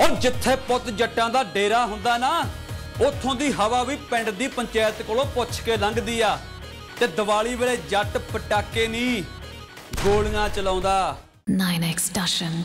ਔਰ ਜਿੱਥੇ ਪੁੱਤ ਜੱਟਾਂ ਦਾ ਡੇਰਾ ਹੁੰਦਾ ਨਾ, ਉੱਥੋਂ ਦੀ ਹਵਾ ਵੀ ਪਿੰਡ ਦੀ ਪੰਚਾਇਤ ਕੋਲੋਂ ਪੁੱਛ ਕੇ ਲੰਘਦੀ ਆ ਤੇ ਦੀਵਾਲੀ ਵੇਲੇ ਜੱਟ ਪਟਾਕੇ ਨਹੀਂ ਗੋਲੀਆਂ ਚਲਾਉਂਦਾ 9x Dushan.